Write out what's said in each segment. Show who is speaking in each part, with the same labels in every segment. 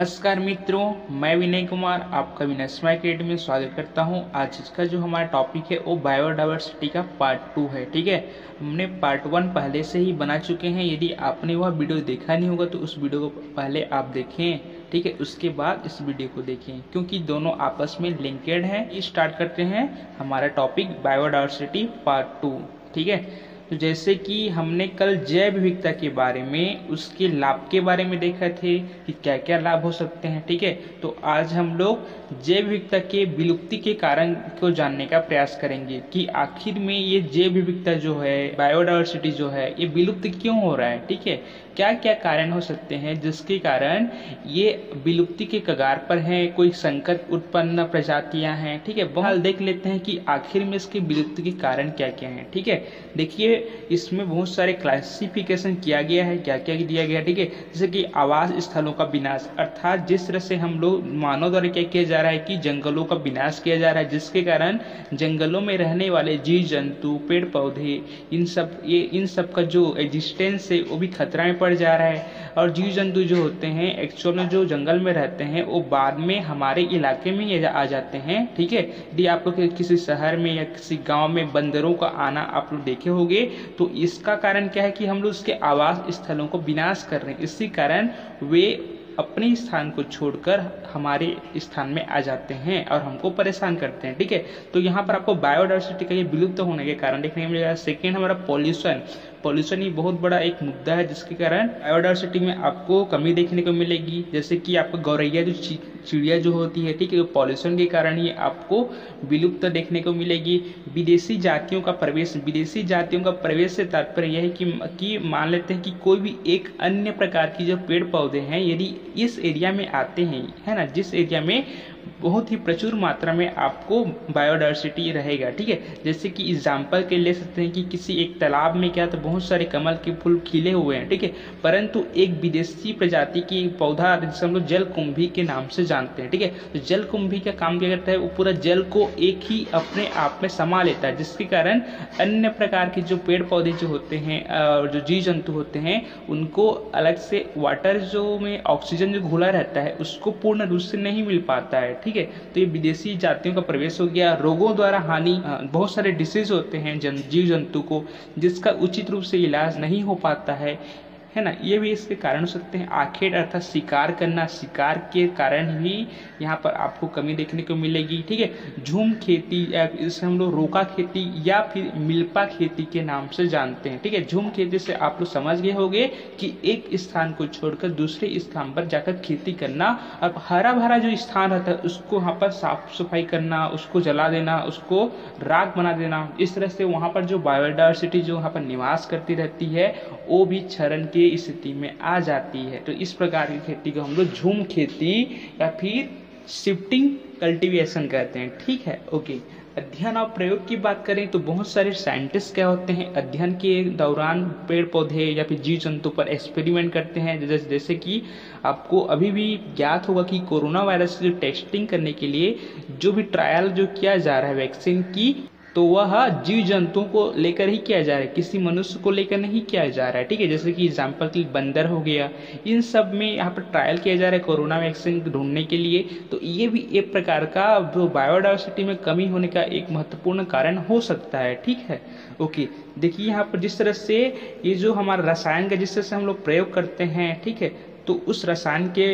Speaker 1: नमस्कार मित्रों, मैं विनय कुमार, आपका विनय विनस्मा अकेडमी में स्वागत करता हूँ। आज का जो हमारा टॉपिक है, वो बायोडाइवर्सिटी का पार्ट टू है, ठीक है? हमने पार्ट वन पहले से ही बना चुके हैं। यदि आपने वह वीडियो देखा नहीं होगा तो उस वीडियो को पहले आप देखें, ठीक है? उसके बाद इस वीडियो को देखें, क्योंकि दोनों आपस में लिंकेड है। स्टार्ट करते हैं हमारा टॉपिक बायोडाइवर्सिटी पार्ट टू ठीक है? तो जैसे कि हमने कल जैव विविधता के बारे में, उसके लाभ के बारे में देखा थे कि क्या क्या लाभ हो सकते हैं, ठीक है? तो आज हम लोग जैव विविधता के विलुप्ति के कारण को जानने का प्रयास करेंगे कि आखिर में ये जैव विविधता जो है बायोडाइवर्सिटी जो है, ये विलुप्त क्यों हो रहा है, ठीक है? क्या क्या कारण हो सकते हैं जिसके कारण ये विलुप्ति के कगार पर है कोई संकट उत्पन्न प्रजातियाँ हैं ठीक है? बहुत देख लेते हैं कि आखिर में इसके विलुप्ति के कारण क्या क्या हैं ठीक है? देखिए इसमें बहुत सारे क्लासिफिकेशन किया गया है क्या क्या दिया गया ठीक है? जैसे कि आवास स्थलों का विनाश अर्थात जिस तरह से हम लोग मानव द्वारा क्या किया जा रहा है कि जंगलों का विनाश किया जा रहा है जिसके कारण जंगलों में रहने वाले जीव जंतु पेड़ पौधे इन सब ये इन सब का जो एग्जिस्टेंस है वो भी खतरा में पड़ जा रहा है। और जीव जंतु जो होते हैं एक्चुअल में जो जंगल में रहते हैं, वो बाद में हमारे इलाके में ही आ जाते हैं, ठीक है? यदि आप लोग किसी शहर में या किसी गाँव में बंदरों का आना आप लोग देखे होंगे तो इसका कारण क्या है कि हम लोग उसके आवास स्थलों को विनाश कर रहे हैं। इसी कारण वे अपने स्थान को छोड़कर हमारे स्थान में आ जाते हैं और हमको परेशान करते हैं, ठीक है? तो यहाँ पर आपको बायोडाइवर्सिटी का ये विलुप्त होने के कारण देखने को मिलेगा सेकेंड हमारा पॉल्यूशन पॉल्यूशन ही बहुत बड़ा एक मुद्दा है जिसके कारण बायोडाइवर्सिटी में आपको कमी देखने को मिलेगी। जैसे कि आपको गौरैया जो चिड़िया जो होती है ठीक है तो पॉल्यूशन के कारण ही आपको विलुप्त देखने को मिलेगी। विदेशी जातियों का प्रवेश विदेशी जातियों का प्रवेश से तात्पर्य यह है कि, कि मान लेते हैं कि कोई भी एक अन्य प्रकार की जो पेड़ पौधे हैं यदि इस एरिया में आते हैं है ना जिस एरिया में बहुत ही प्रचुर मात्रा में आपको बायोडाइवर्सिटी रहेगा, ठीक है? जैसे कि एग्ज़ाम्पल के ले सकते हैं कि किसी एक तालाब में क्या तो बहुत सारे कमल के फूल खिले हुए हैं, ठीक है? परंतु एक विदेशी प्रजाति की पौधा जिसे हम लोग जल कुंभी के नाम से जानते हैं, ठीक है? तो जल कुंभी का काम क्या करता है? वो पूरा जल को एक ही अपने आप में समा लेता है, जिसके कारण अन्य प्रकार के जो पेड़ पौधे जो होते हैं और जो जीव जंतु होते हैं, उनको अलग से वाटर जो में ऑक्सीजन जो घुला रहता है, उसको पूर्ण रूप से नहीं मिल पाता है ठीक है? तो ये विदेशी जातियों का प्रवेश हो गया। रोगों द्वारा हानि बहुत सारे डिसीज होते हैं जन, जीव जंतु को जिसका उचित रूप से इलाज नहीं हो पाता है। है ना? ये भी इसके कारण हो सकते हैं। आखेट अर्थात शिकार करना। शिकार के कारण ही यहाँ पर आपको कमी देखने को मिलेगी, ठीक है? झूम खेती इसे हम लोग रोका खेती या फिर मिल्पा खेती के नाम से जानते हैं, ठीक है? झूम खेती से आप लोग समझ गए होंगे कि एक स्थान को छोड़कर दूसरे स्थान पर जाकर खेती करना। अब हरा भरा जो स्थान रहता है, उसको वहाँ पर साफ़ सफ़ाई करना, उसको जला देना, उसको राग बना देना। इस तरह से वहाँ पर जो बायोडाइवर्सिटी जो वहाँ पर निवास करती रहती है वो भी क्षरण के स्थिति में आ जाती है। तो इस प्रकार की खेती को हम लोग झूम खेती या फिर शिफ्टिंग कल्टीवेशन कहते हैं। ठीक है? ओके अध्ययन और प्रयोग की बात करें तो बहुत सारे साइंटिस्ट क्या होते हैं? अध्ययन के दौरान पेड़ पौधे या फिर जीव जंतु पर एक्सपेरिमेंट करते हैं। जैसे जैसे कि आपको अभी भी ज्ञात होगा कि कोरोना वायरस की टेस्टिंग करने के लिए जो भी ट्रायल जो किया जा रहा है वैक्सीन की तो वह जीव जंतुओं को लेकर ही किया जा रहा है। किसी मनुष्य को लेकर नहीं किया जा रहा है, ठीक है? जैसे कि एग्ज़ाम्पल की बंदर हो गया, इन सब में यहाँ पर ट्रायल किया जा रहा है कोरोना वैक्सीन ढूँढने के लिए। तो ये भी एक प्रकार का जो बायोडाइवर्सिटी में कमी होने का एक महत्वपूर्ण कारण हो सकता है, ठीक है? ओके देखिए यहाँ पर जिस तरह से ये जो हमारा रसायन का जिस तरह से हम लोग प्रयोग करते हैं, ठीक है? तो उस रसायन के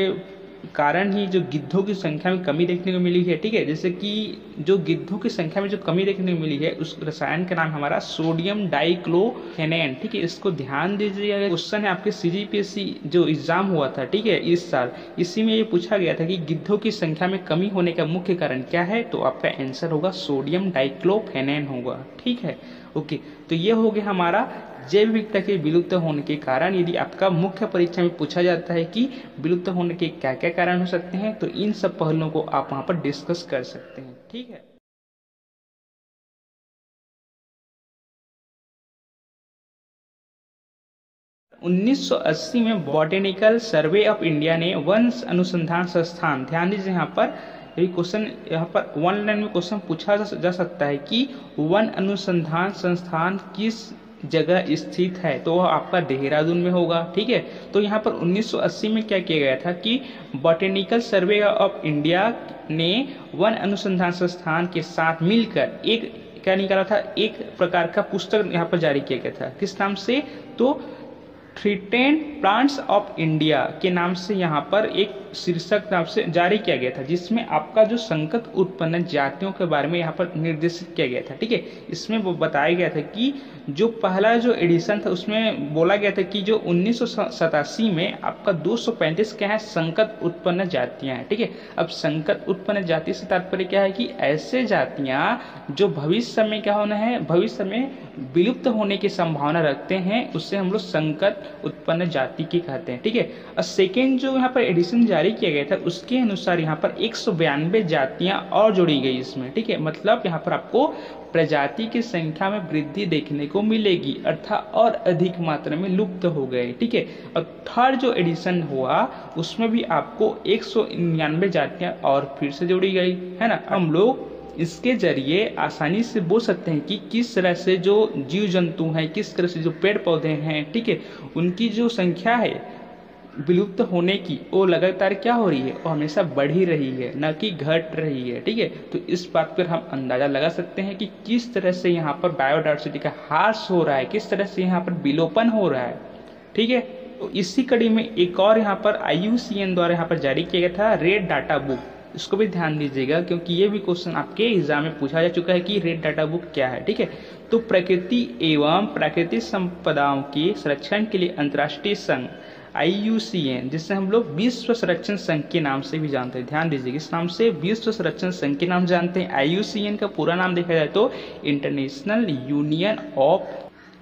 Speaker 1: कारण ही जो गिद्धों की संख्या में कमी देखने को मिली है, ठीक है? जैसे कि जो गिद्धों की संख्या में जो कमी देखने को मिली है, उस रसायन का नाम हमारा सोडियम डाइक्लोफेनेन ठीक है? इसको ध्यान दीजिएगा क्वेश्चन है आपके सीजीपीएससी जो एग्ज़ाम हुआ था, ठीक है, इस साल, इसी में ये पूछा गया था कि गिद्धों की संख्या में कमी होने का मुख्य कारण क्या है? तो आपका आंसर होगा सोडियम डाइक्लोफेनेन होगा, ठीक है? ओके तो ये हो गया हमारा जैव विविधता के विलुप्त होने के कारण यदि आपका मुख्य परीक्षा में पूछा जाता है कि विलुप्त होने के क्या क्या कारण हो सकते हैं तो इन सब पहलुओं को आप वहाँ पर डिस्कस कर सकते हैं, ठीक है? उन्नीस सौ अस्सी में बॉटेनिकल सर्वे ऑफ़ इंडिया ने वंश अनुसंधान संस्थान, ध्यान दीजिए यहाँ पर क्वेश्चन यहाँ पर वन लाइन में क्वेश्चन पूछा जा सकता है कि वन अनुसंधान संस्थान किस जगह स्थित है तो वह आपका देहरादून में होगा, ठीक है? तो यहाँ पर 1980 में क्या किया गया था कि बॉटेनिकल सर्वे ऑफ़ इंडिया ने वन अनुसंधान संस्थान के साथ मिलकर एक, क्या निकाला था? एक प्रकार का पुस्तक यहाँ पर जारी किया गया था। किस नाम से? तो थ्रीटेन प्लांट्स ऑफ़ इंडिया के नाम से यहाँ पर एक शीर्षक नाम से जारी किया गया था, जिसमें आपका जो संकट उत्पन्न जातियों के बारे में यहाँ पर निर्देशित किया गया था, ठीक है? इसमें वो बताया गया था कि जो पहला जो एडिशन था, उसमें बोला गया था कि जो उन्नीस सौ सतासी में आपका 235 क्या है? संकट उत्पन्न जातियाँ हैं, ठीक है? ठीके? अब संकट उत्पन्न जाति से तात्पर्य क्या है कि ऐसे जातियाँ जो भविष्य में क्या होना है? भविष्य में विलुप्त होने की संभावना रखते हैं, उससे हम लोग संकट उत्पन्न जाति की कहते हैं, ठीक है? और सेकेंड जो यहाँ पर एडिशन जारी किया गया था, उसके अनुसार यहाँ पर एक जातियाँ और जोड़ी गई इसमें, ठीक है? मतलब यहाँ पर आपको प्रजाति की संख्या में वृद्धि देखने को मिलेगी, अर्थात और अधिक मात्रा में लुप्त हो गए, ठीक है? और थर्ड जो एडिशन हुआ, उसमें भी आपको एक सौ जातियाँ और फिर से जोड़ी गई, है ना? हम लोग इसके ज़रिए आसानी से बोल सकते हैं कि किस तरह से जो जीव जंतु हैं, किस तरह से जो पेड़ पौधे हैं, ठीक है, उनकी जो संख्या है विलुप्त होने की वो लगातार क्या हो रही है, वो हमेशा बढ़ ही रही है, न कि घट रही है, ठीक है। तो इस बात पर हम अंदाज़ा लगा सकते हैं कि किस तरह से यहाँ पर बायोडाइवर्सिटी का हास हो रहा है, किस तरह से यहाँ पर विलोपन हो रहा है, ठीक है। तो इसी कड़ी में एक और यहाँ पर IUCN द्वारा यहाँ पर जारी किया गया था रेड डाटा बुक इसको भी ध्यान दीजिएगा, क्योंकि ये भी क्वेश्चन आपके एग्ज़ाम में पूछा जा चुका है कि रेड डाटा बुक क्या है, ठीक है? तो प्रकृति एवं प्राकृतिक संपदाओं के संरक्षण के लिए अंतर्राष्ट्रीय संघ आई जिससे हम लोग विश्व संरक्षण संघ के नाम से भी जानते हैं। ध्यान दीजिए इस नाम से विश्व संरक्षण संघ के नाम जानते हैं। IUCN का पूरा नाम देखा जाए तो International Union of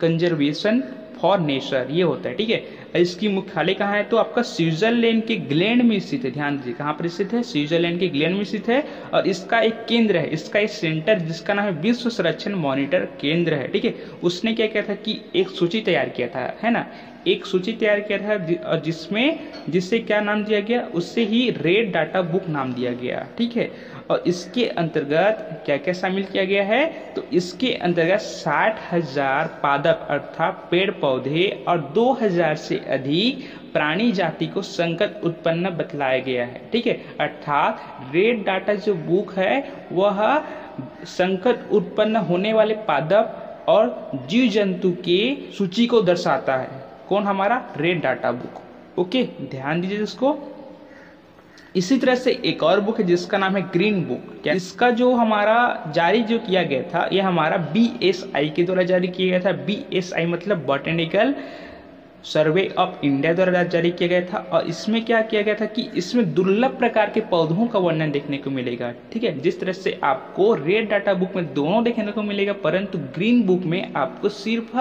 Speaker 1: Conservation for Nature ये होता है, ठीक है? इसकी मुख्यालय कहाँ है? तो आपका स्विट्जरलैंड के ग्लैंड में स्थित है। ध्यान दीजिए, कहाँ पर स्थित है? स्विट्जरलैंड के ग्लैंड में स्थित है और इसका एक केंद्र है। इसका एक सेंटर जिसका नाम है विश्व संरक्षण मॉनिटर केंद्र है। ठीक है? उसने क्या किया था कि एक सूची तैयार किया था, है ना? एक सूची तैयार किया था और जिसमें जिससे क्या नाम दिया गया? उससे ही रेड डाटा बुक नाम दिया गया। ठीक है? और इसके अंतर्गत क्या क्या शामिल किया गया है? तो इसके अंतर्गत साठ हज़ार पादप, अर्थात पेड़ पौधे और दो हज़ार से अधिक प्राणी जाति को संकट उत्पन्न बतलाया गया है। ठीक है? अर्थात रेड डाटा जो बुक है, वह संकट उत्पन्न होने वाले पादप और जीव जंतु के सूची को दर्शाता है। कौन? हमारा रेड डाटा बुक। ओके? ध्यान दीजिए इसको। इसी तरह से एक और बुक है जिसका नाम है ग्रीन बुक क्या इसका जो हमारा जारी जो किया गया था यह हमारा बी एस आई के द्वारा जारी किया गया था। बी एस आई मतलब बॉटेनिकल सर्वे ऑफ़ इंडिया द्वारा जारी किया गया था। और इसमें क्या किया गया था कि इसमें दुर्लभ प्रकार के पौधों का वर्णन देखने को मिलेगा, ठीक है? जिस तरह से आपको रेड डाटा बुक में दोनों देखने को मिलेगा, परंतु ग्रीन बुक में आपको सिर्फ़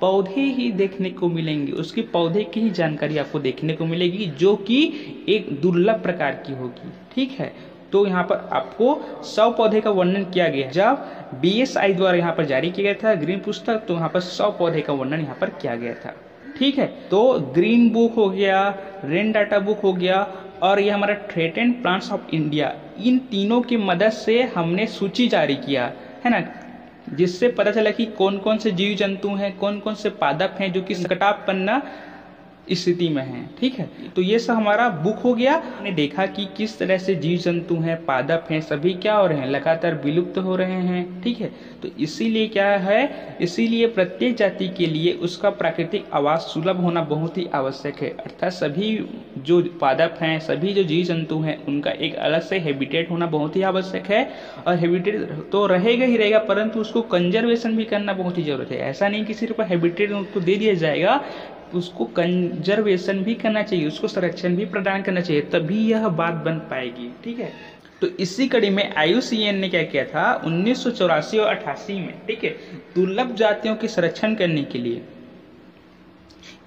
Speaker 1: पौधे ही देखने को मिलेंगे। उसके पौधे की ही जानकारी आपको देखने को मिलेगी, जो कि एक दुर्लभ प्रकार की होगी। ठीक है? तो यहाँ पर आपको सौ पौधे का वर्णन किया गया। जब बीएसआई द्वारा यहाँ पर जारी किया गया था, ग्रीन पुस्तक तो यहाँ पर सौ पौधे का वर्णन यहाँ पर किया गया था। ठीक है? तो ग्रीन बुक हो गया, रेन डाटा बुक हो गया, और ये हमारा threat and plants of India, इन तीनों की मदद से हमने सूची जारी किया। है ना? जिससे पता चला कि कौन कौन से जीव जंतु हैं कौन कौन से पादप हैं जो कि संकटापन्न स्थिति में है, ठीक है? तो ये सब हमारा बुक हो गया। हमने देखा कि किस तरह से जीव जंतु हैं, पादप हैं, सभी क्या हो रहे हैं? लगातार विलुप्त हो रहे हैं, ठीक है? तो इसीलिए क्या है? इसीलिए प्रत्येक जाति के लिए उसका प्राकृतिक आवास सुलभ होना बहुत ही आवश्यक है। अर्थात सभी जो पादप हैं, सभी जो जीव जंतु हैं, उनका एक अलग से हैबिटेट होना बहुत ही आवश्यक है। और हैबिटेट तो रहेगा ही रहेगा, परंतु उसको कंजर्वेशन भी करना बहुत ही ज़रूरत है। ऐसा नहीं कि सिर्फ़ हैबिटेट उनको दे दिया जाएगा उसको कंजर्वेशन भी करना चाहिए, उसको संरक्षण भी प्रदान करना चाहिए, तभी यह बात बन पाएगी, ठीक है? तो इसी कड़ी में आयुसीएन ने क्या किया था? उन्नीस सौ चौरासी और अठासी में, ठीक है? दुर्लभ जातियों के संरक्षण करने के लिए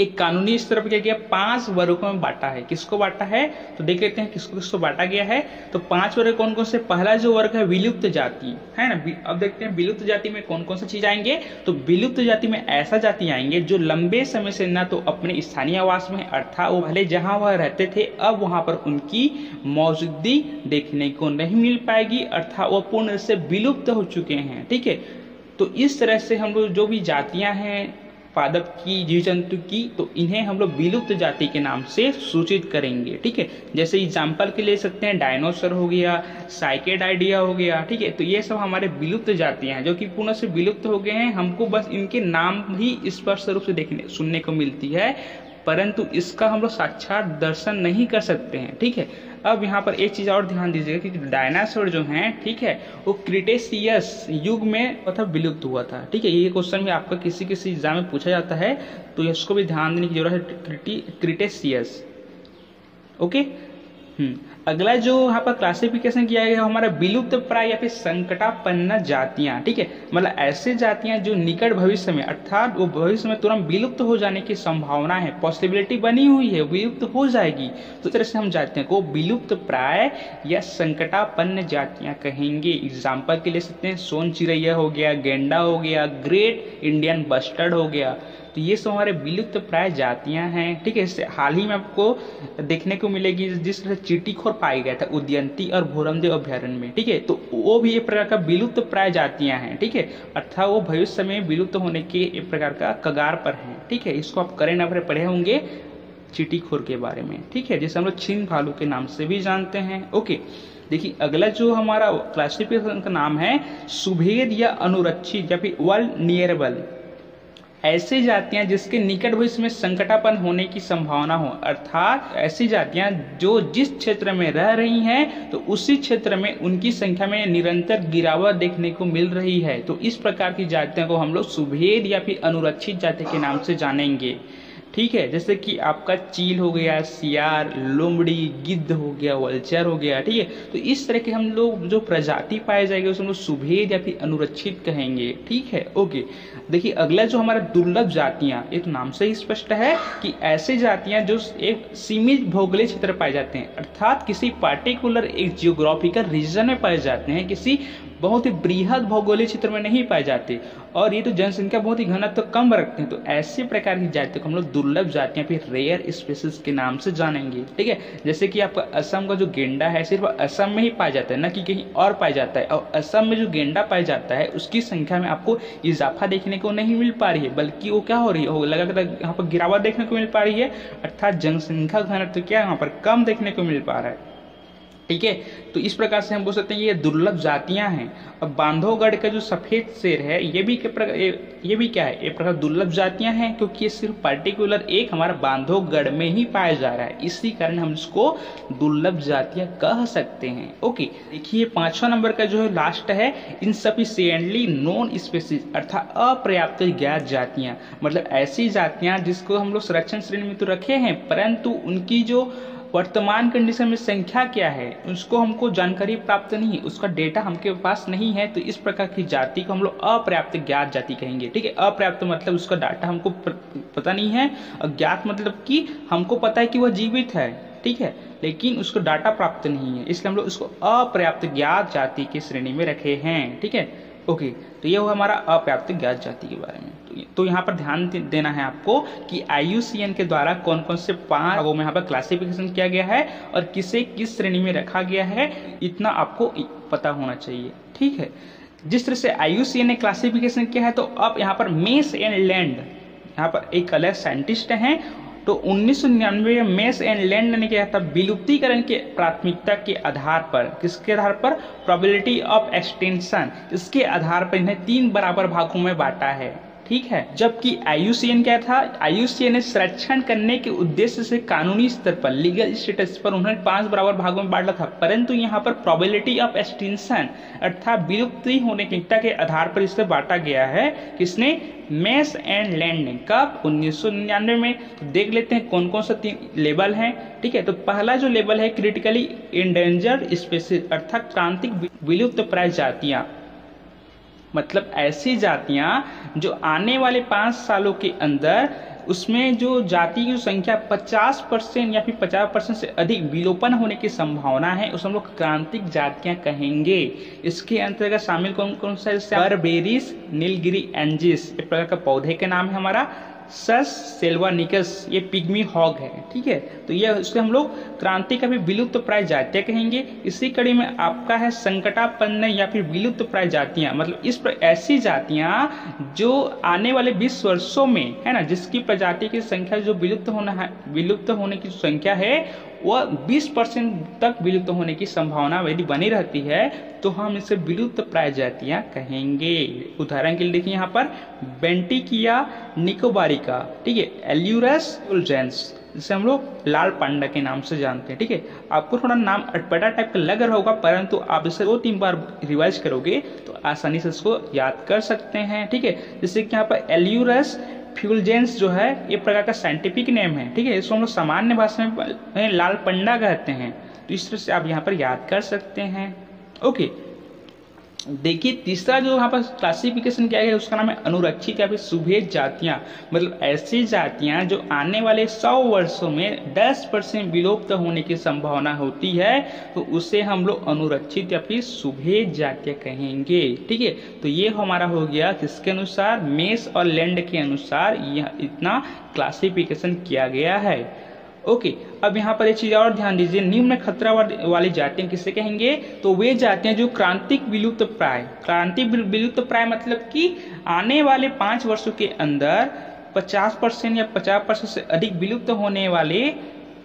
Speaker 1: एक कानूनी स्तर पर क्या किया? पाँच वर्गों में बांटा है। किसको बांटा है? तो देख लेते हैं किसको किसको बांटा गया है। तो पाँच वर्ग कौन कौन से? पहला जो वर्ग है, विलुप्त जाति। है ना? अब देखते हैं विलुप्त जाति में कौन कौन सा चीज़ आएँगे? तो विलुप्त जाति में ऐसा जाति आएँगे जो लंबे समय से ना तो अपने स्थानीय आवास में, अर्थात वो भले जहाँ वह रहते थे, अब वहाँ पर उनकी मौजूदगी देखने को नहीं मिल पाएगी, अर्थात वो पूर्ण से विलुप्त हो चुके हैं। ठीक है? तो इस तरह से हम लोग जो भी जातियाँ हैं पादप की जीव जंतु की तो इन्हें हम लोग विलुप्त जाति के नाम से सूचित करेंगे, ठीक है? जैसे एग्ज़ाम्पल के ले सकते हैं डायनोसर हो गया साइकेड आइडिया हो गया, ठीक है? तो ये सब हमारे विलुप्त जातियाँ हैं, जो कि पूर्ण से विलुप्त हो गए हैं, हमको बस इनके नाम ही स्पष्ट रूप से देखने, सुनने को मिलती है। परंतु इसका हम लोग साक्षात दर्शन नहीं कर सकते हैं, ठीक है? अब यहाँ पर एक चीज़ और ध्यान दीजिएगा कि डायनासोर जो हैं, ठीक है, वो क्रिटेसियस युग में मतलब विलुप्त हुआ था, ठीक है? ये क्वेश्चन भी आपका किसी किसी एग्ज़ाम में पूछा जाता है तो इसको भी ध्यान देने की ज़रूरत है क्रिटेसियस, ओके? हम्म। अगला जो यहाँ पर क्लासिफिकेशन किया गया है हमारा विलुप्त प्राय या फिर संकटापन्न जातियाँ, ठीक है? मतलब ऐसे जातियाँ जो निकट भविष्य में, अर्थात वो भविष्य में तुरंत विलुप्त हो जाने की संभावना है पॉसिबिलिटी बनी हुई है, विलुप्त हो जाएगी। तो तरह से हम जातियों को विलुप्त प्राय या संकटापन्न जातियाँ कहेंगे। एग्ज़ाम्पल के ले सकते हैं सोन चिड़ैया हो गया, गेंडा हो गया ग्रेट इंडियन बस्टर्ड हो गया। तो ये सब हमारे विलुप्त प्राय जातियाँ हैं, ठीक है? इससे हाल ही में आपको देखने को मिलेगी जिस तरह चीटी खोर पाई गया था उद्यंती और भोरमदेव अभ्यारण्य में, ठीक है? तो वो भी एक प्रकार का विलुप्त प्राय जातियाँ हैं, ठीक है? अर्थात वो भविष्य में विलुप्त होने के एक प्रकार का कगार पर है, ठीक है? इसको आप करें ना पढ़े होंगे चीटी खोर के बारे में, ठीक है? जैसे हम लोग छीन भालू के नाम से भी जानते हैं, ओके? देखिए, अगला जो हमारा क्लासिफिकेशन का नाम है सुभेद या अनुरक्षित या फिर वर्ल्ड नियरेबल। ऐसी जातियाँ जिसके निकट भविष्य में संकटापन होने की संभावना हो, अर्थात ऐसी जातियाँ जो जिस क्षेत्र में रह रही हैं तो उसी क्षेत्र में उनकी संख्या में निरंतर गिरावट देखने को मिल रही है। तो इस प्रकार की जातियों को हम लोग सुभेद या फिर अनुरक्षित जाति के नाम से जानेंगे। ठीक है, जैसे कि आपका चील हो गया, सियार, लोमड़ी, गिद्ध हो गया, वल्चर हो गया, ठीक है? तो इस तरह के हम लोग जो प्रजाति पाए जाएँगे, उसे हम लोग सुभेद या फिर अनुरक्षित कहेंगे, ठीक है? ओके, देखिए, अगला जो हमारा दुर्लभ जातियाँ एक तो नाम से ही स्पष्ट है कि ऐसे जातियाँ जो एक सीमित भौगोलिक क्षेत्र पाए जाते हैं, अर्थात किसी पार्टिकुलर एक जियोग्राफिकल रीजन में पाए जाते हैं, किसी बहुत ही बृहद भौगोलिक क्षेत्र में नहीं पाए जाते। और ये तो जनसंख्या बहुत ही घनत्व तो कम रखते हैं। तो ऐसे प्रकार की जातियों को हम लोग दुर्लभ जातियाँ फिर रेयर स्पेसिस के नाम से जानेंगे। ठीक है? जैसे कि आपका असम का जो गेंडा है, सिर्फ़ असम में ही पाया जाता है, न कि कहीं और पाया जाता है। और असम में जो गेंडा पाया जाता है, उसकी संख्या में आपको इजाफा देखने को नहीं मिल पा रही है। बल्कि वो क्या हो रही है? लगातार यहाँ पर गिरावट देखने को मिल पा रही है। अर्थात जनसंख्या घनत्व क्या यहाँ पर कम देखने को मिल पा रहा है। ठीक है? तो इस प्रकार से हम बोल सकते हैं ये दुर्लभ जातियाँ हैं। और बांधवगढ़ का जो सफ़ेद शेर है, ये भी ये भी क्या है? एक प्रकार दुर्लभ जातियाँ हैं, क्योंकि ये सिर्फ़ पर्टिकुलर एक हमारा बांधवगढ़ में ही पाया जा रहा है। इसी कारण हम इसको दुर्लभ जातियाँ कह सकते हैं। ओके, देखिए पांचवा नंबर का जो है लास्ट है इनसफिशियंटली नॉन स्पेसिस अर्थात अपर्याप्त ज्ञात जातियाँ। मतलब ऐसी जातियाँ जिसको हम लोग संरक्षण श्रेणी में तो रखे हैं, परंतु उनकी जो वर्तमान कंडीशन में संख्या क्या है, उसको हमको जानकारी प्राप्त नहीं है, उसका डेटा हमके पास नहीं है तो इस प्रकार की जाति को हम लोग अपर्याप्त ज्ञात जाति कहेंगे, ठीक है? अपर्याप्त मतलब उसका डाटा हमको पता नहीं है, और ज्ञात मतलब कि हमको पता है कि वह जीवित है, ठीक है? लेकिन उसको डाटा प्राप्त नहीं है, इसलिए हम लोग उसको अपर्याप्त ज्ञात जाति की श्रेणी में रखे हैं, ठीक है? ओके तो ये हुआ हमारा अपर्याप्त ज्ञात जाति के बारे में। तो यहाँ पर ध्यान देना है आपको कि आई के द्वारा कौन कौन से पाँच में यहाँ पर क्लासिफिकेशन किया गया है और किसे किस श्रेणी में रखा गया है, इतना आपको पता होना चाहिए। ठीक है? जिस तरह से आई ने क्लासिफिकेशन किया है तो अब यहाँ पर मेस एंड लैंड यहाँ पर एक अलग साइंटिस्ट हैं तो उन्नीस सौ निन्यानवे में मेस एंड लैंड ने क्या था विलुप्तिकरण के प्राथमिकता के आधार पर। किसके आधार पर? प्रोबेबिलिटी ऑफ़ एक्सटेंशन इसके आधार पर इन्हें तीन बराबर भागों में बांटा है। ठीक है, जबकि आयुसीएन क्या था? आयुसीएन ने संरक्षण करने के उद्देश्य से कानूनी स्तर पर लीगल स्टेटस पर उन्होंने पाँच बराबर भागों में बांटा था परंतु यहाँ पर प्रोबेबिलिटी ऑफ़ एक्सटेंशन अर्थात विलुप्ति होने की के आधार पर इसे बांटा गया है। किसने? मेस एंड लैंड ने। कब? उन्नीस सौ निन्यानवे में। तो देख लेते हैं कौन कौन सा लेवल है, ठीक है? तो पहला जो लेवल है क्रिटिकली इंडेंजर्ड स्पेसिस अर्थात क्रांतिक विलुप्त प्राय जातियाँ। मतलब ऐसी जातियाँ जो आने वाले पाँच सालों के अंदर उसमें जो जाति की संख्या 50 परसेंट या फिर 50 परसेंट से अधिक विलोपन होने की संभावना है, उस हम लोग क्रांतिक जातियाँ कहेंगे। इसके अंतर्गत शामिल कौन कौन सा बरबेरिस, नीलगिरी, एंजिस एक प्रकार का पौधे के नाम है हमारा। सस, सेल्वानिकस, ये पिग्मी हॉग है, ठीक है? तो ये उसको हम लोग क्रांति का भी विलुप्त प्राय जातियाँ कहेंगे। इसी कड़ी में आपका है संकटापन्न या फिर विलुप्त प्राय जातियाँ। मतलब इस पर, ऐसी जातियाँ जो आने वाले 20 वर्षों में, है ना, जिसकी प्रजाति की संख्या जो विलुप्त होना है, विलुप्त होने की संख्या है वह 20 परसेंट तक विलुप्त होने की संभावना यदि बनी रहती है तो हम इसे विलुप्त प्राय जातियाँ कहेंगे। उदाहरण के लिए देखिए यहाँ पर, बेंटिकिया निकोबारिका, ठीक है, एल्यूरस उलजेंस, जिसे हम लोग लाल पांडा के नाम से जानते हैं, ठीक है। आपको थोड़ा नाम अटपटा टाइप का लग रहा होगा, परंतु आप इसे दो तीन बार रिवाइज करोगे तो आसानी से इसको याद कर सकते हैं, ठीक है। जैसे कि यहाँ पर एल्यूरस फ्यूलजेंस जो है, ये प्रकार का साइंटिफिक नेम है, ठीक है? इसको हम लोग सामान्य भाषा में लाल पंडा कहते हैं। तो इस तरह से आप यहाँ पर याद कर सकते हैं। ओके देखिए, तीसरा जो यहाँ पर क्लासिफिकेशन किया गया है, उसका नाम है अनुरक्षित या फिर सुभेद जातियाँ। मतलब ऐसी जातियाँ जो आने वाले सौ वर्षों में 10 परसेंट विलुप्त होने की संभावना होती है तो उसे हम लोग अनुरक्षित या फिर सुभेद जातियाँ कहेंगे। ठीक है? तो ये हमारा हो गया किसके अनुसार? मेस और लैंड के अनुसार यह इतना क्लासिफिकेशन किया गया है। ओके, अब यहाँ पर एक चीज़ और ध्यान दीजिए, निम्न खतरा वाली जातियाँ किसे कहेंगे? तो वे जातियाँ जो क्रांतिक विलुप्त प्राय, क्रांतिक विलुप्त प्राय मतलब कि आने वाले पाँच वर्षों के अंदर 50 परसेंट या 50 परसेंट से अधिक विलुप्त होने वाले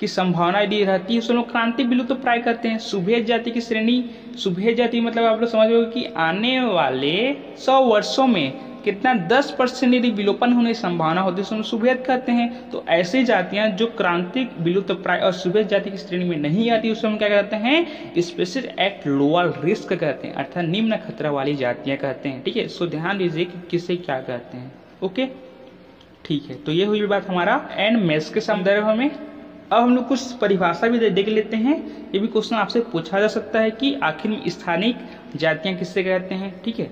Speaker 1: की संभावना यदि रहती है उसको क्रांति विलुप्त प्राय करते हैं। सुभेद जाति की श्रेणी, सुभेद जाति मतलब आप लोग समझ कि आने वाले सौ वर्षों में कितना 10 परसेंट यदि विलोपन होने की संभावना होती है उसको सुभेद कहते हैं तो ऐसी जातियाँ जो क्रांतिक विलुप्त प्राय और सुभेद जाति की श्रेणी में नहीं आती उसको हम क्या कहते हैं? स्पेशल एक्ट लोअर रिस्क कहते हैं, अर्थात निम्न खतरा वाली जातियाँ कहते हैं, ठीक है? सो ध्यान दीजिए कि किसे क्या कहते हैं, ओके? ठीक है तो ये हुई बात हमारा एंड मेस के संदर्भ में। अब हम लोग कुछ परिभाषा भी देख लेते हैं, ये भी क्वेश्चन आपसे पूछा जा सकता है कि आखिर स्थानिक जातियाँ किससे कहते हैं, ठीक है?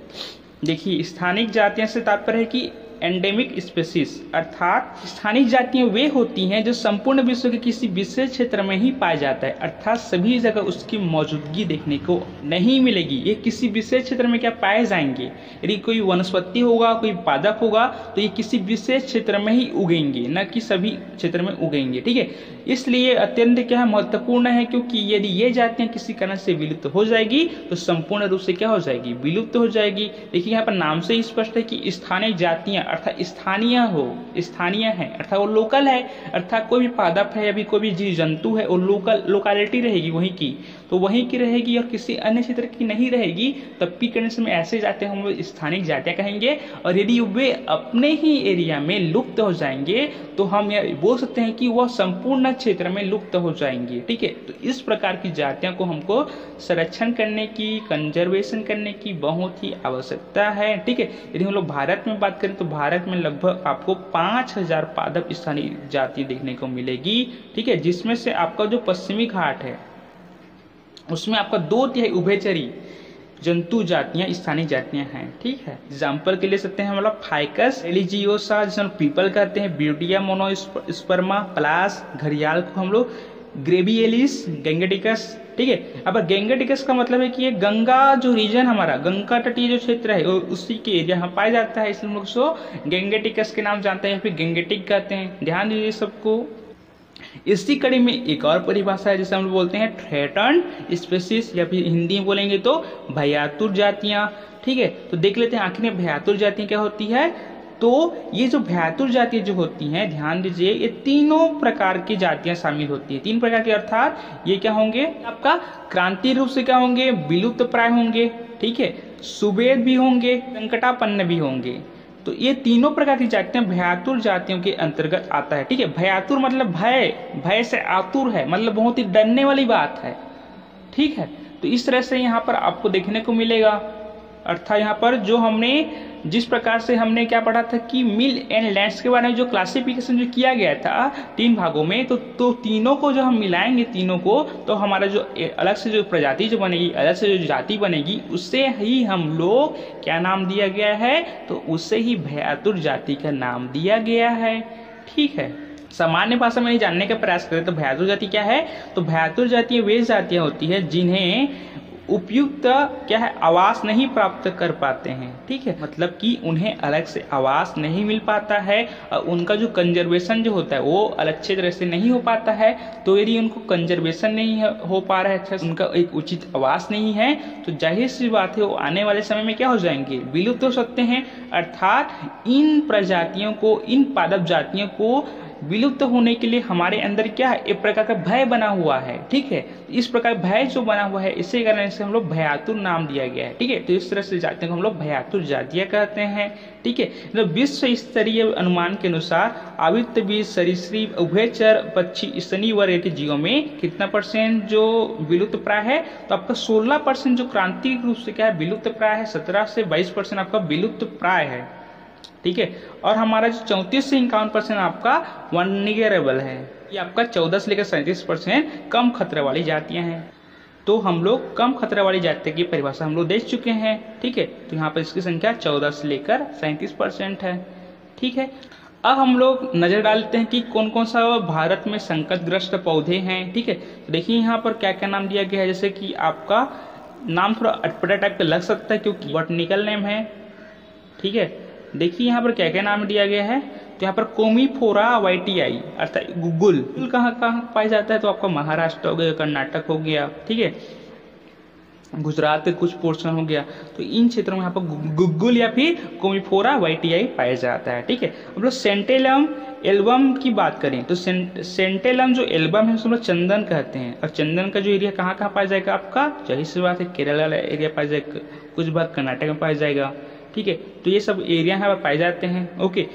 Speaker 1: देखिए स्थानिक जातियाँ से तात्पर्य है कि एंडेमिक स्पेसिस अर्थात स्थानीय जातियाँ वे होती हैं जो संपूर्ण विश्व के किसी विशेष क्षेत्र में ही पाया जाता है। अर्थात सभी जगह उसकी मौजूदगी देखने को नहीं मिलेगी। ये किसी विशेष क्षेत्र में क्या पाए जाएँगे? यदि कोई वनस्पति होगा, कोई पादप होगा तो ये किसी विशेष क्षेत्र में ही उगेंगे, न कि सभी क्षेत्र में उगेंगे, ठीक है? इसलिए अत्यंत क्या है, महत्वपूर्ण है, क्योंकि यदि ये जातियाँ किसी कारण से विलुप्त हो जाएगी तो संपूर्ण रूप से क्या हो जाएगी? विलुप्त हो जाएगी। देखिए, यहाँ पर नाम से ही स्पष्ट है कि स्थानीय जातियाँ अर्थात स्थानीय हो, स्थानीय है, अर्थात वो लोकल है, अर्थात कोई भी पादप है अभी कोई भी जीव जंतु है, वो लोकल लोकालिटी रहेगी वहीं की। तो वहीं की रहेगी और किसी अन्य क्षेत्र की नहीं रहेगी, तब की कंडीशन में ऐसे जाते हम लोग स्थानिक जातियाँ कहेंगे, और यदि वे अपने ही एरिया में लुप्त हो जाएँगे तो हम यह बोल सकते हैं कि वह संपूर्ण क्षेत्र में लुप्त हो जाएँगे, ठीक है? तो इस प्रकार की जातियों को हमको संरक्षण करने की कंजर्वेशन करने की बहुत ही आवश्यकता है, ठीक है? यदि हम लोग भारत में बात करें तो भारत में लगभग आपको पाँच हज़ार पादप स्थानीय जाति देखने को मिलेगी, ठीक है? जिसमें से आपका जो पश्चिमी घाट है उसमें आपका दो तिहाई उभयचरी जंतु जातियाँ, स्थानीय जातियाँ हैं, ठीक है? एग्ज़ाम्पल के ले सकते हैं मतलब फाइकस एलिजियोसा जिसे पीपल कहते हैं ब्यूटिया मोनोस्पर्मा प्लास घरियाल को हम लोग ग्रेबियलिस गेंगेटिकस ठीक है? अब गेंगेटिकस का मतलब है कि ये गंगा जो रीजन हमारा, गंगा तटीय जो क्षेत्र है उसी के में पाया जाता है, इसलिए हम लोग उसको गेंगेटिकस के नाम जानते हैं फिर गेंगेटिक कहते हैं। ध्यान दीजिए सबको। इसी कड़ी में एक और परिभाषा है, जिसे हम बोलते हैं थ्रेटन स्पेसिस, या फिर हिंदी में बोलेंगे तो भयातुर जातियाँ। ठीक है? तो देख लेते हैं आखिर में भयातुर जातियाँ क्या होती है? तो ये जो भयातुर जातियाँ जो होती हैं, ध्यान दीजिए, ये तीनों प्रकार की जातियाँ शामिल होती हैं। तीन प्रकार के अर्थात ये क्या होंगे? आपका क्रांति रूप से क्या होंगे? विलुप्त प्राय होंगे। ठीक है? सुबेद भी होंगे, संकटापन्न भी होंगे। तो ये तीनों प्रकार की जातियाँ भयातुर जातियों के अंतर्गत आता है, ठीक है? भयातुर मतलब भय भय से आतुर है मतलब बहुत ही डरने वाली बात है, ठीक है? तो इस तरह से यहाँ पर आपको देखने को मिलेगा। अर्थात यहाँ पर जो हमने, जिस प्रकार से हमने क्या पढ़ा था कि मिल एंड लैंड्स के बारे में जो क्लासिफिकेशन जो किया गया था तीन भागों में तो तो तीनों को जो हम मिलाएँगे, तीनों को तो हमारा जो अलग से जो प्रजाति जो बनेगी, अलग से जो जाति बनेगी, उससे ही हम लोग क्या नाम दिया गया है? तो उससे ही भयातुर जाति का नाम दिया गया है। ठीक है। सामान्य भाषा में जानने का प्रयास करें तो भयातुर जाति क्या है? तो भयातुर जाति वे जातियाँ होती है जिन्हें उपयुक्त क्या है? आवास नहीं प्राप्त कर पाते हैं। ठीक है? मतलब कि उन्हें अलग से आवास नहीं मिल पाता है और उनका जो कंजर्वेशन जो होता है, वो अलग अच्छे तरह से नहीं हो पाता है। तो यदि उनको कंजर्वेशन नहीं हो पा रहा है अच्छा उनका एक उचित आवास नहीं है तो ज़ाहिर सी बात है, वो आने वाले समय में क्या हो जाएँगे? विलुप्त हो सकते हैं। अर्थात इन प्रजातियों को, इन पादप जातियों को विलुप्त होने के लिए हमारे अंदर क्या है? एक प्रकार का भय बना हुआ है, ठीक है? इस प्रकार भय जो बना हुआ है, इसी कारण से हम लोग भयातुर नाम दिया गया है, ठीक है? तो इस तरह से जातियों को हम लोग भयातुर जातियाँ कहते हैं, ठीक है? तो विश्व स्तरीय अनुमान के अनुसार आवित्त बीज सरीसृप, उभयचर, पक्षी स्तनी के जीवों में कितना परसेंट जो विलुप्त प्राय है? तो आपका सोलह परसेंट जो क्रांतिक रूप से क्या है? विलुप्त प्राय है, सत्रह से बाईस परसेंट आपका विलुप्त प्राय है। ठीक है? और हमारा जो चौंतीस से इक्यावन परसेंट आपका वनगेरेबल है, ये आपका चौदह से लेकर सैंतीस परसेंट कम खतरे वाली जातियाँ हैं। तो हम लोग कम खतरे वाली जाति की परिभाषा हम लोग देख चुके हैं, ठीक है? तो यहाँ पर इसकी संख्या चौदह से लेकर सैंतीस परसेंट है, ठीक है? अब हम लोग नज़र डालते हैं कि कौन कौन सा भारत में संकटग्रस्त पौधे हैं, ठीक है? तो देखिए यहाँ पर क्या क्या नाम दिया गया है, जैसे कि आपका नाम थोड़ा अटपटा टाइप का लग सकता है, क्योंकि बॉटनिकल नेम है, ठीक है? देखिए यहाँ पर क्या क्या नाम दिया गया है? तो यहाँ पर कोमीफोरा आई अर्थात गुगुल। कहाँ कहाँ पाया जाता है? तो आपका महाराष्ट्र हो गया, कर्नाटक हो गया, ठीक है? गुजरात के कुछ पोर्शन हो गया। तो इन क्षेत्रों में यहाँ पर गुगुल या फिर कोमीफोरा वाई टी आई पाया जाता है, ठीक है? हम लोग सेंटेलम एल्बम की बात करें तो सेंटेलम जो एल्बम है, उसको लोग चंदन कहते हैं। और चंदन का जो एरिया कहाँ कहाँ पाया जाएगा आपका? जही सी बात है, केरला एरिया पाया जाएगा, कुछ भाग कर्नाटक में पाया जाएगा। ठीक है? तो ये सब एरिया यहाँ पर पाए जाते हैं। ओके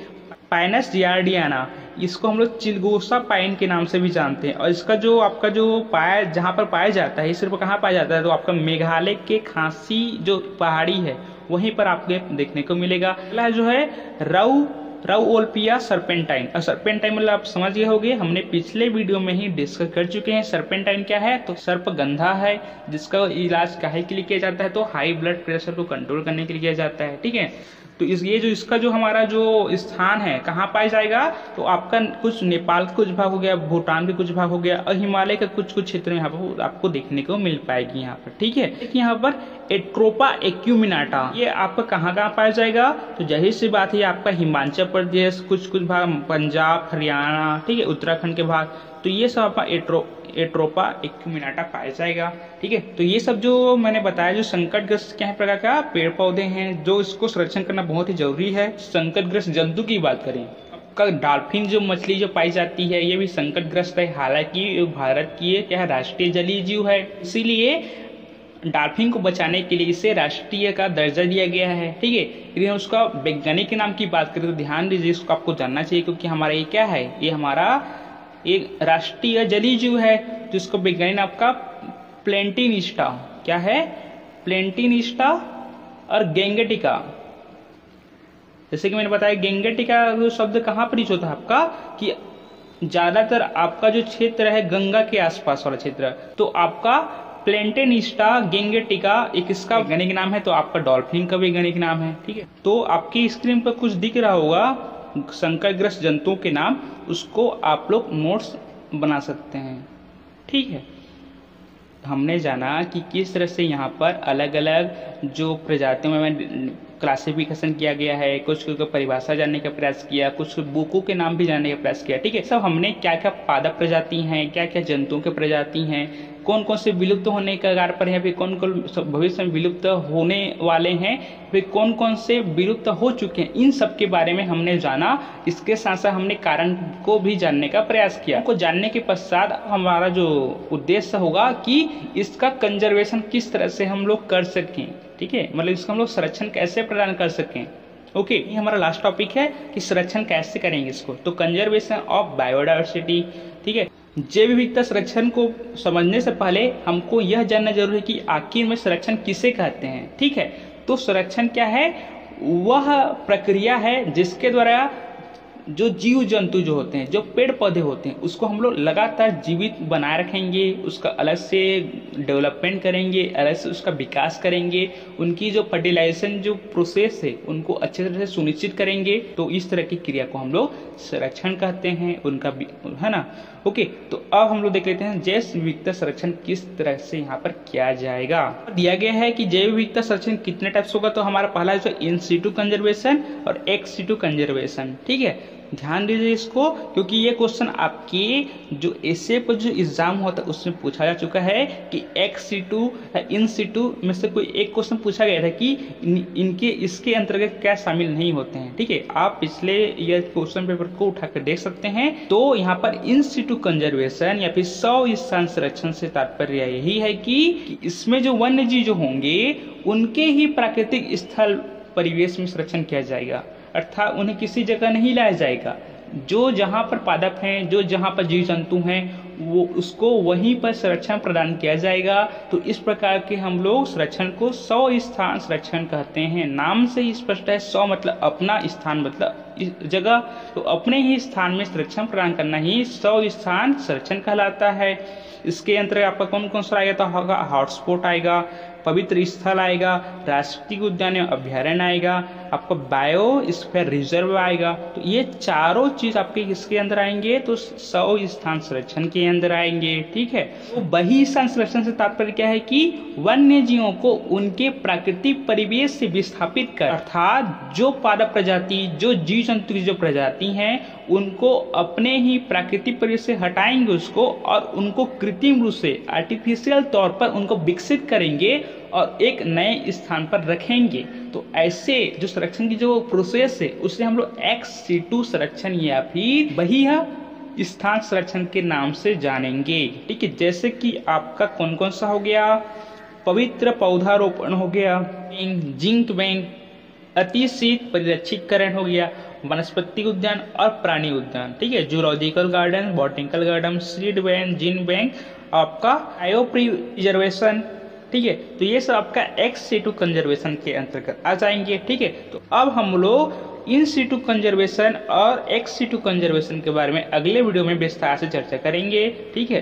Speaker 1: पाइनस जियार्डियाना इसको हम लोग चिलगोसा पाइन के नाम से भी जानते हैं। और इसका जो आपका जो पाया, जहाँ पर पाया जाता है सिर्फ़ कहाँ पाया जाता है? तो आपका मेघालय के खांसी जो पहाड़ी है, वहीं पर आपको देखने को मिलेगा। अगला जो है, रऊ राउओल्पिया सरपेंटाइन। और सरपेंटाइन मतलब आप समझ गए होंगे, हमने पिछले वीडियो में ही डिस्कस कर चुके हैं सरपेंटाइन क्या है। तो सर्प गंधा है, जिसका इलाज काहे के लिए किया जाता है? तो हाई ब्लड प्रेशर को कंट्रोल करने के लिए किया जाता है, ठीक है? तो इस, ये जो इसका जो हमारा जो स्थान है, कहाँ पाया जाएगा? तो आपका कुछ नेपाल का कुछ भाग हो गया, भूटान के कुछ भाग हो गया, और हिमालय के कुछ कुछ क्षेत्र में यहाँ पर आपको देखने को मिल पाएगी यहाँ पर, ठीक है? यहाँ पर एट्रोपा एक्यूमिनाटा ये आपका कहाँ कहाँ पाया जाएगा? तो ज़ाहिर सी बात है आपका हिमाचल प्रदेश कुछ कुछ भाग, पंजाब, हरियाणा, ठीक है, उत्तराखंड के भाग। तो ये सब आपका एट्रो एट्रोपा एक्यूमिनाटा पाया जाएगा, ठीक है? तो ये सब जो मैंने बताया, जो संकटग्रस्त क्या है प्रकार का पेड़ पौधे हैं, जो इसको संरक्षण करना बहुत ही ज़रूरी है। संकटग्रस्त जंतु की बात करें का डॉल्फिन जो मछली जो पाई जाती है, ये भी संकटग्रस्त है। हालाँकि भारत की क्या है राष्ट्रीय जलीय जीव है, इसीलिए डॉल्फिन को बचाने के लिए इसे राष्ट्रीय का दर्जा दिया गया है। ठीक है? लेकिन उसका वैज्ञानिक नाम की बात करें तो ध्यान दीजिए, इसको आपको जानना चाहिए क्योंकि हमारा ये क्या है? ये हमारा एक राष्ट्रीय जली जीव है, जिसको विज्ञान आपका प्लेंटिनिस्टा, क्या है? प्लेंटिनिस्टा और गेंगेटिका। जैसे कि मैंने बताया, गेंगेटिका जो शब्द कहाँ पर यूज़ होता है आपका? कि ज़्यादातर आपका जो क्षेत्र है गंगा के आसपास वाला क्षेत्र। तो आपका प्लेंटेनिस्टा गेंगेटिका, एक इसका वैज्ञानिक नाम है तो आपका डॉल्फिन का भी वैज्ञानिक नाम है, ठीक है? तो आपकी स्क्रीन पर कुछ दिख रहा होगा संकटग्रस्त जंतुओं के नाम, उसको आप लोग नोट्स बना सकते हैं, ठीक है? हमने जाना कि किस तरह से यहाँ पर अलग अलग जो प्रजातियों में क्लासिफिकेशन किया गया है, कुछ को परिभाषा जानने का प्रयास किया, कुछ बुकों के नाम भी जानने का प्रयास किया, ठीक है? सब हमने क्या क्या पादप प्रजाति हैं क्या क्या जंतुओं के प्रजाति हैं कौन कौन से विलुप्त होने के आधार पर है फिर कौन कौन भविष्य में विलुप्त होने वाले हैं फिर कौन कौन से विलुप्त हो चुके हैं इन सब के बारे में हमने जाना। इसके साथ साथ हमने कारण को भी जानने का प्रयास किया। को जानने के पश्चात हमारा जो उद्देश्य होगा कि इसका कंजर्वेशन किस तरह से हम लोग कर सकें ठीक है? मतलब इसका हम लोग संरक्षण कैसे प्रदान कर सकें। ओके okay, ये हमारा लास्ट टॉपिक है कि संरक्षण कैसे करेंगे इसको? तो कंजर्वेशन ऑफ़ बायोडाइवर्सिटी ठीक है? जैव विविधता संरक्षण को समझने से पहले हमको यह जानना ज़रूरी है कि आखिर में संरक्षण किसे कहते हैं, ठीक है? तो संरक्षण क्या है? वह प्रक्रिया है जिसके द्वारा जो जीव जंतु जो होते हैं, जो पेड़ पौधे होते हैं, उसको हम लोग लगातार जीवित बनाए रखेंगे, उसका अलग से डेवलपमेंट करेंगे, अलग से उसका विकास करेंगे, उनकी जो फर्टिलाइजेशन जो प्रोसेस है, उनको अच्छे तरह से सुनिश्चित करेंगे। तो इस तरह की क्रिया को हम लोग संरक्षण कहते हैं, उनका है ना? ओके तो अब हम लोग देख लेते हैं जैव विविधता संरक्षण किस तरह से यहाँ पर किया जाएगा। दिया गया है कि जैव विविधता संरक्षण कितने टाइप्स होगा तो हमारा पहला जो सी टू कंजर्वेशन और एक्स सी टू कंजर्वेशन ठीक है? ध्यान दीजिए इसको क्योंकि ये क्वेश्चन आपके जो एसे पर जो एग्ज़ाम होता है उसमें पूछा जा चुका है कि ex situ in situ में से कोई एक क्वेश्चन पूछा गया था कि इन, इनके इसके अंतर्गत क्या शामिल नहीं होते हैं। ठीक है आप पिछले ये क्वेश्चन पेपर को उठाकर देख सकते हैं। तो यहाँ पर इन सी टू कंजर्वेशन या फिर सौ स्थान संरक्षण से तात्पर्य यही है कि, कि इसमें जो वन्य जीव जो होंगे उनके ही प्राकृतिक स्थल परिवेश में संरक्षण किया जाएगा। अर्थात उन्हें किसी जगह नहीं लाया जाएगा। जो जहाँ पर पादप हैं, जो जहाँ पर जीव जंतु हैं, वो उसको वहीं पर संरक्षण प्रदान किया जाएगा। तो इस प्रकार के हम लोग संरक्षण को सौ स्थान संरक्षण कहते हैं। नाम से ही स्पष्ट है, सौ मतलब अपना स्थान मतलब इस जगह। तो अपने ही स्थान में संरक्षण प्रदान करना ही सौ स्थान संरक्षण कहलाता है। इसके अंतर्गत आपका कौन कौन सा आएगा? तो होगा, हॉटस्पॉट आएगा, पवित्र स्थल आएगा, राष्ट्रीय उद्यान अभ्यारण्य आएगा। आपका बायो स्फेयर रिज़र्व आएगा। तो ये चारों चीज़ आपके किसके अंदर आएँगे? तो सौ स्थान संरक्षण के अंदर आएँगे, ठीक है? तो बही स्थान संरक्षण से तात्पर्य क्या है कि वन्य जीवों को उनके प्राकृतिक परिवेश से विस्थापित कर, अर्थात जो पादप प्रजाति, जो जीव जंतु की जो प्रजाति हैं, उनको अपने ही प्राकृतिक परिवेश से हटाएँगे उसको और उनको कृत्रिम रूप से आर्टिफिशियल तौर पर उनको विकसित करेंगे और एक नए स्थान पर रखेंगे। तो ऐसे जो संरक्षण की जो प्रोसेस है उसे हम लोग एक्स संरक्षण या फिर वही है, स्थान संरक्षण के नाम से जानेंगे। ठीक है, जैसे कि आपका कौन कौन सा हो गया? पवित्र पौधारोपण हो गया, जिंक बैंक अतिशीत परिरक्षितकरण हो गया, वनस्पति उद्यान और प्राणी उद्यान। ठीक है zoological garden botanical garden seed bank gene bank आपका आयो प्रिजर्वेशन ठीक है? तो ये सब आपका एक्स सी टू कंजर्वेशन के अंतर्गत आ जाएँगे, ठीक है? तो अब हम लोग इन सी टू कंजर्वेशन और एक्स सी टू कंजर्वेशन के बारे में अगले वीडियो में विस्तार से चर्चा करेंगे, ठीक है?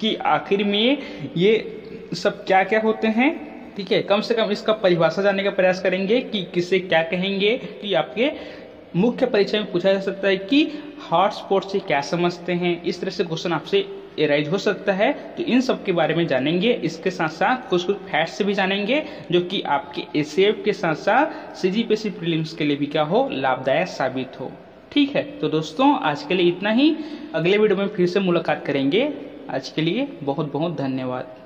Speaker 1: कि आखिर में ये सब क्या क्या होते हैं, ठीक है? कम से कम इसका परिभाषा जानने का प्रयास करेंगे कि किसे क्या कहेंगे, कि आपके मुख्य परीक्षा में पूछा जा सकता है कि हॉटस्पॉट से क्या समझते हैं, इस तरह से क्वेश्चन आपसे एराइज हो सकता है तो इन सब के बारे में जानेंगे। इसके साथ साथ कुछ कुछ फैक्ट्स भी जानेंगे, जो कि आपके एस के साथ साथ सी जी पी सी के लिए भी क्या हो, लाभदायक साबित हो। ठीक है तो दोस्तों, आज के लिए इतना ही। अगले वीडियो में फिर से मुलाकात करेंगे। आज के लिए बहुत बहुत धन्यवाद।